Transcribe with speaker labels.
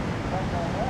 Speaker 1: ます。